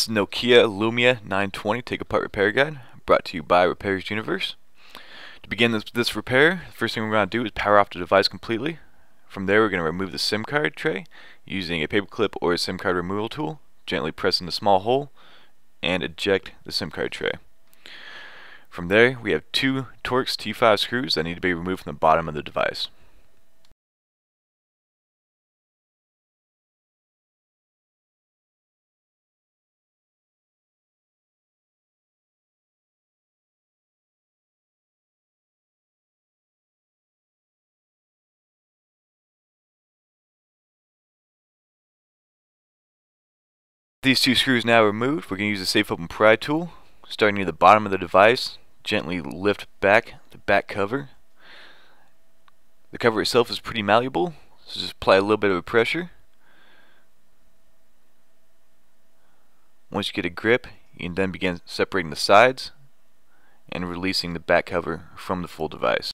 This is Nokia Lumia 920 Take Apart Repair Guide, brought to you by Repairs Universe. To begin this, this repair, the first thing we're going to do is power off the device completely. From there, we're going to remove the SIM card tray using a paper clip or a SIM card removal tool. Gently press in the small hole and eject the SIM card tray. From there, we have two Torx T5 screws that need to be removed from the bottom of the device. These two screws now removed, we're going to use the Safe Open Pry tool. Starting near the bottom of the device, gently lift back the back cover. The cover itself is pretty malleable, so just apply a little bit of pressure. Once you get a grip, you can then begin separating the sides and releasing the back cover from the full device.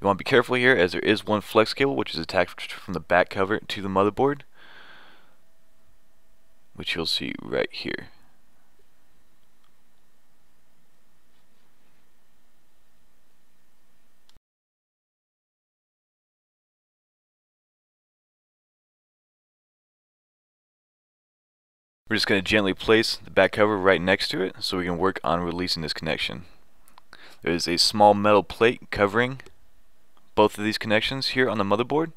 You want to be careful here as there is one flex cable which is attached from the back cover to the motherboard which you'll see right here. We're just going to gently place the back cover right next to it so we can work on releasing this connection. There is a small metal plate covering both of these connections here on the motherboard.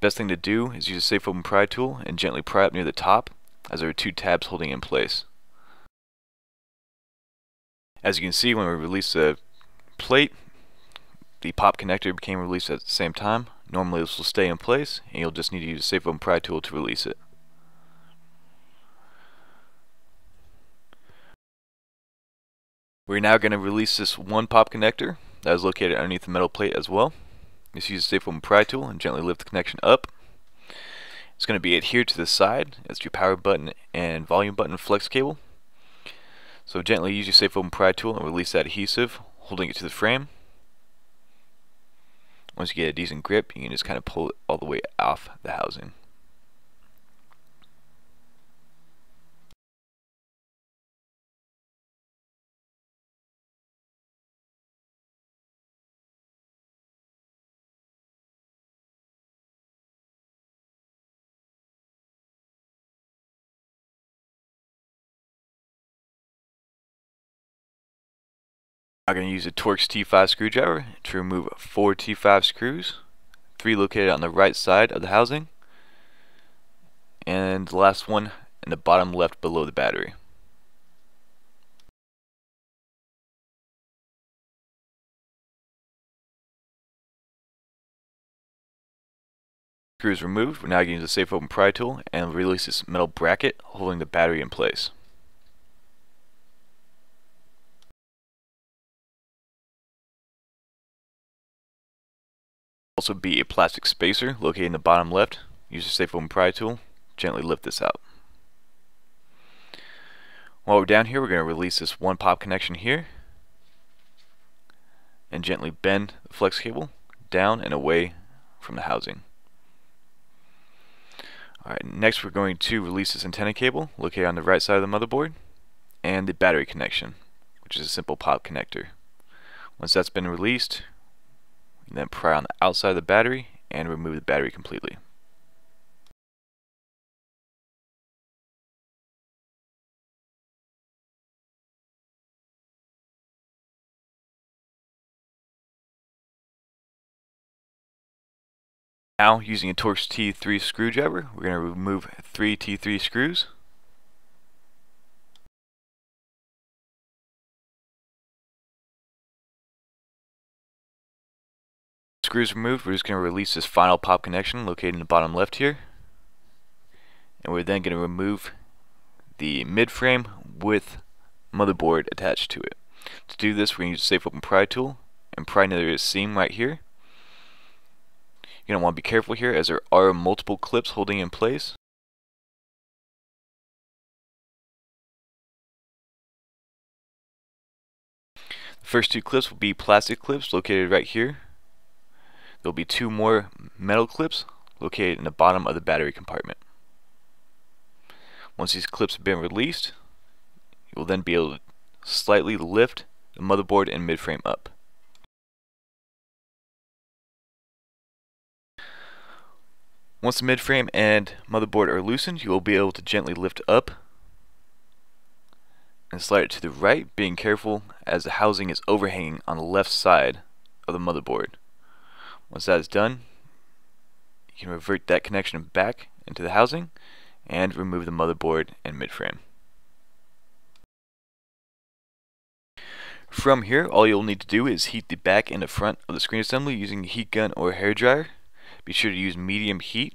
Best thing to do is use a safe open pry tool and gently pry up near the top as there are two tabs holding in place. As you can see when we release the plate, the pop connector became released at the same time. Normally this will stay in place and you'll just need to use a safe open pry tool to release it. We're now going to release this one pop connector that is located underneath the metal plate as well. Just use a safe open pry tool and gently lift the connection up. It's going to be adhered to the side. It's your power button and volume button flex cable. So gently use your safe open pry tool and release that adhesive, holding it to the frame. Once you get a decent grip, you can just kind of pull it all the way off the housing. I'm going to use a Torx T5 screwdriver to remove four T5 screws, three located on the right side of the housing, and the last one in the bottom left below the battery. Screws removed, we're now going to use the safe open pry tool and release this metal bracket holding the battery in place. Also be a plastic spacer located in the bottom left. Use your safe open pry tool. Gently lift this out. While we're down here, we're going to release this one pop connection here and gently bend the flex cable down and away from the housing. Alright, next we're going to release this antenna cable located on the right side of the motherboard and the battery connection, which is a simple pop connector. Once that's been released, and then pry on the outside of the battery and remove the battery completely. Now, using a Torx T3 screwdriver, we're going to remove three T3 screws. Screws removed, we're just going to release this final pop connection located in the bottom left here. And we're then going to remove the mid frame with motherboard attached to it. To do this, we're going to use the Safe Open Pry tool and pry this seam right here. You're going to want to be careful here as there are multiple clips holding in place. The first two clips will be plastic clips located right here. There will be two more metal clips located in the bottom of the battery compartment. Once these clips have been released, you will then be able to slightly lift the motherboard and midframe up. Once the midframe and motherboard are loosened, you will be able to gently lift up and slide it to the right, being careful as the housing is overhanging on the left side of the motherboard. Once that is done, you can revert that connection back into the housing and remove the motherboard and midframe. From here, all you'll need to do is heat the back and the front of the screen assembly using a heat gun or hair dryer. Be sure to use medium heat,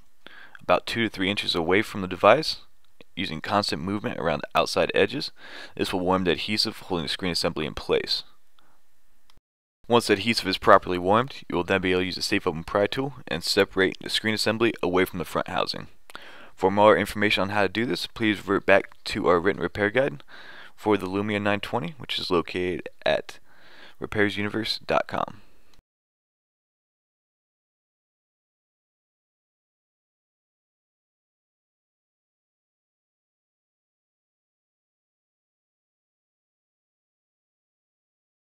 about 2 to 3 inches away from the device, using constant movement around the outside edges. This will warm the adhesive holding the screen assembly in place. Once the adhesive is properly warmed, you will then be able to use the Safe Open Pry tool and separate the screen assembly away from the front housing. For more information on how to do this, please revert back to our written repair guide for the Lumia 920, which is located at repairsuniverse.com.